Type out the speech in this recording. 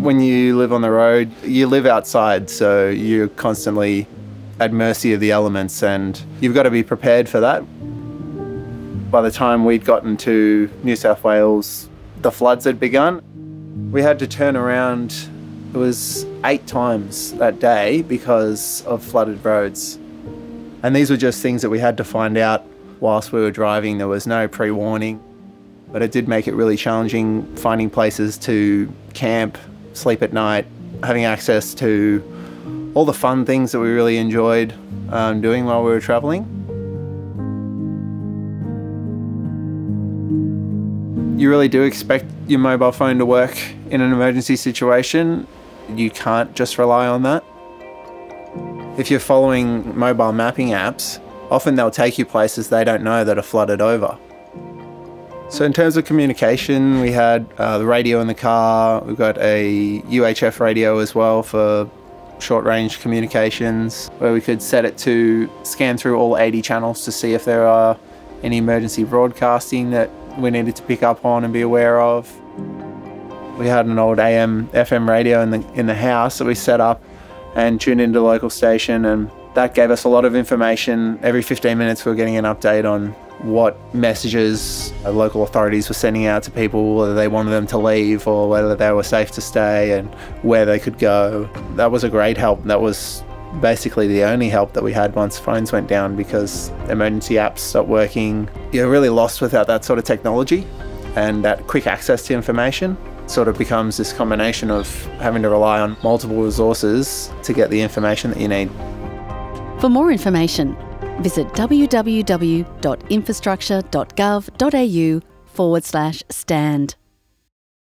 When you live on the road, you live outside, so you're constantly at mercy of the elements, and you've got to be prepared for that. By the time we'd gotten to New South Wales, the floods had begun. We had to turn around, it was eight times that day because of flooded roads. And these were just things that we had to find out whilst we were driving. There was no pre warning, but it did make it really challenging finding places to camp, sleep at night, having access to all the fun things that we really enjoyed um, doing while we were travelling. You really do expect your mobile phone to work in an emergency situation. You can't just rely on that. If you're following mobile mapping apps, often they'll take you places they don't know that are flooded over. So in terms of communication, we had uh, the radio in the car. We've got a UHF radio as well for short range communications where we could set it to scan through all 80 channels to see if there are any emergency broadcasting that we needed to pick up on and be aware of. We had an old AM FM radio in the in the house that we set up and tuned into the local station and that gave us a lot of information. Every 15 minutes we were getting an update on what messages local authorities were sending out to people, whether they wanted them to leave or whether they were safe to stay and where they could go. That was a great help. That was basically the only help that we had once phones went down because emergency apps stopped working. You're really lost without that sort of technology and that quick access to information sort of becomes this combination of having to rely on multiple resources to get the information that you need. For more information, visit www.infrastructure.gov.au forward slash stand.